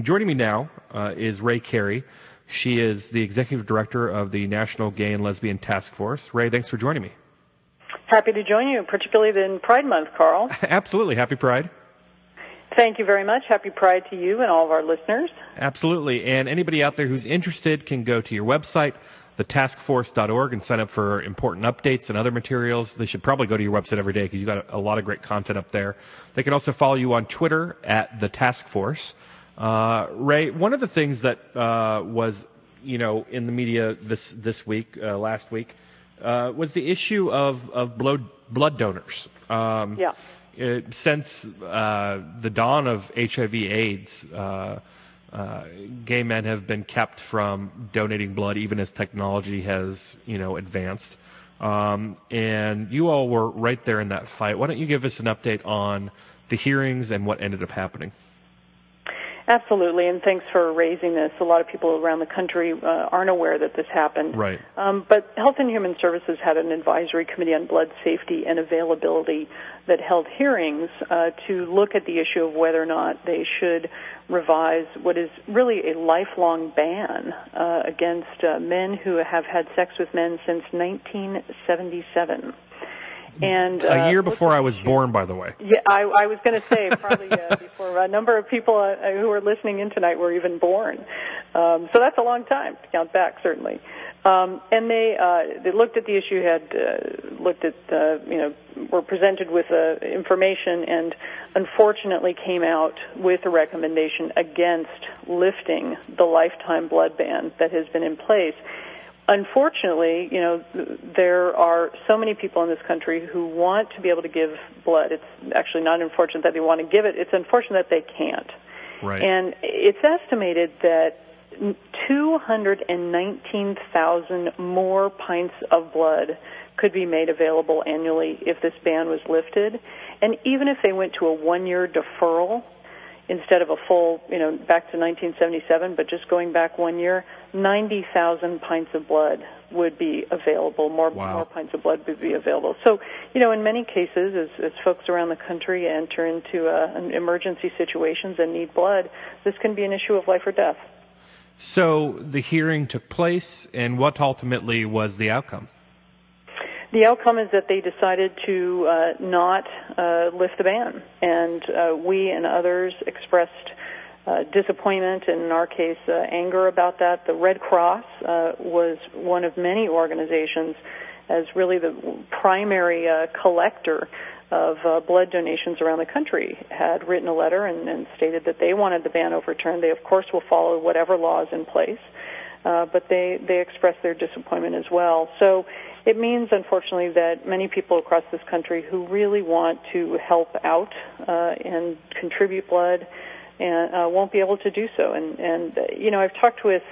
joining me now uh, is Rea Carey. She is the executive director of the National Gay and Lesbian Task Force. Rea, thanks for joining me. Happy to join you, particularly in Pride Month, Karl. Absolutely. Happy Pride. Thank you very much. Happy Pride to you and all of our listeners. Absolutely. And anybody out there who's interested can go to your website, thetaskforce.org, and sign up for important updates and other materials. They should probably go to your website every day because you've got a, lot of great content up there. They can also follow you on Twitter at the Task Force. Uh, Rea, one of the things that uh, was, you know, in the media this this week, uh, last week, uh, was the issue of of blood blood donors. Um, yeah. It, since uh, the dawn of HIV/AIDS, uh, uh, gay men have been kept from donating blood, even as technology has, you know, advanced. Um, and you all were right there in that fight. Why don't you give us an update on the hearings and what ended up happening? Absolutely, and thanks for raising this. A lot of people around the country uh, aren't aware that this happened. Right. Um, but Health and Human Services had an advisory committee on blood safety and availability that held hearings uh, to look at the issue of whether or not they should revise what is really a lifelong ban uh, against uh, men who have had sex with men since 1977. And a uh, year before I was born, by the way. Yeah, I, I was going to say probably uh, before a number of people uh, who are listening in tonight were even born. Um, so that's a long time to count back, certainly. Um, and they uh, they looked at the issue, had uh, looked at uh, you know were presented with uh, information, and unfortunately came out with a recommendation against lifting the lifetime blood ban that has been in place unfortunately, you know, there are so many people in this country who want to be able to give blood. It's actually not unfortunate that they want to give it. It's unfortunate that they can't. Right. And it's estimated that 219,000 more pints of blood could be made available annually if this ban was lifted. And even if they went to a one year deferral, instead of a full, you know, back to 1977, but just going back one year, 90,000 pints of blood would be available. More wow. more pints of blood would be available. So, you know, in many cases, as, as folks around the country enter into uh, emergency situations and need blood, this can be an issue of life or death. So the hearing took place, and what ultimately was the outcome? The outcome is that they decided to uh, not uh, lift the ban, and uh, we and others expressed uh, disappointment and, in our case, uh, anger about that. The Red Cross uh, was one of many organizations as really the primary collector of uh, blood donations around the country had written a letter and, and, stated that they wanted the ban overturned. They, of course, will follow whatever law is in place, uh, but they, they expressed their disappointment as well. So it means, unfortunately, that many people across this country who really want to help out uh, and contribute blood and uh, won't be able to do so. And, and uh, you know, I've talked with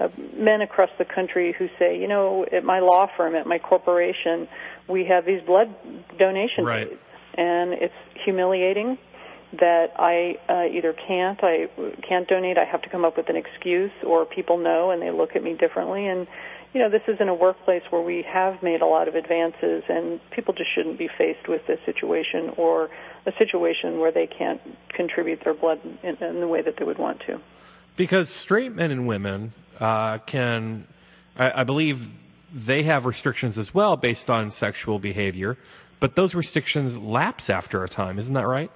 uh, men across the country who say, you know, at my law firm, at my corporation, we have these blood donation right. days, and it's humiliating that I uh, either can't, I can't donate, I have to come up with an excuse, or people know and they look at me differently, and you know, this is in a workplace where we have made a lot of advances, and people just shouldn't be faced with this situation or a situation where they can't contribute their blood in, in the way that they would want to. Because straight men and women uh, can, I, I believe, they have restrictions as well based on sexual behavior, but those restrictions lapse after a time. Isn't that right?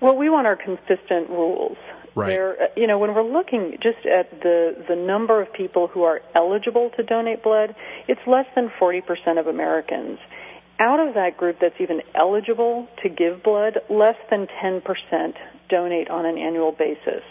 Well, we want our consistent rules. Right. There, uh, you know, when we're looking just at the the number of people who are eligible to donate blood, it's less than 40% of Americans. Out of that group that's even eligible to give blood, less than 10% donate on an annual basis.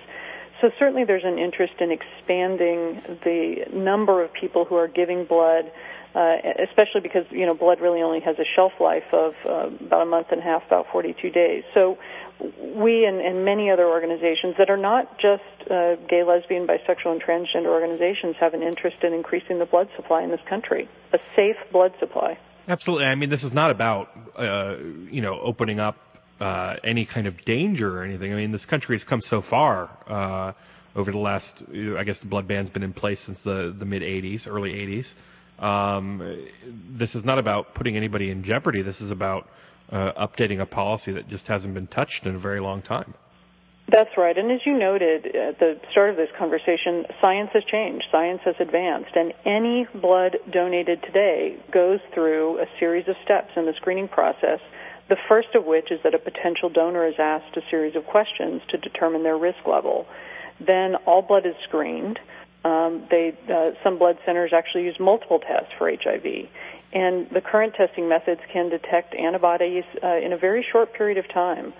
So certainly there's an interest in expanding the number of people who are giving blood, uh, especially because you know blood really only has a shelf life of uh, about a month and a half, about 42 days. So we and, and, many other organizations that are not just uh, gay, lesbian, bisexual, and transgender organizations have an interest in increasing the blood supply in this country, a safe blood supply. Absolutely. I mean, this is not about uh, you know opening up uh, any kind of danger or anything. I mean, this country has come so far uh, over the last. I guess the blood ban's been in place since the the mid '80s, early '80s. Um, this is not about putting anybody in jeopardy. This is about uh, updating a policy that just hasn't been touched in a very long time. That's right. And as you noted at the start of this conversation, science has changed, science has advanced, and any blood donated today goes through a series of steps in the screening process. The first of which is that a potential donor is asked a series of questions to determine their risk level. Then all blood is screened. Um, they, uh, some blood centers actually use multiple tests for HIV. And the current testing methods can detect antibodies uh, in a very short period of time.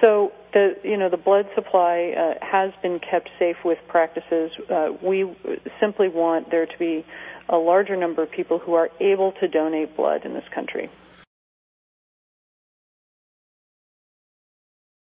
So the you know the blood supply uh, has been kept safe with practices. Uh, we simply want there to be a larger number of people who are able to donate blood in this country.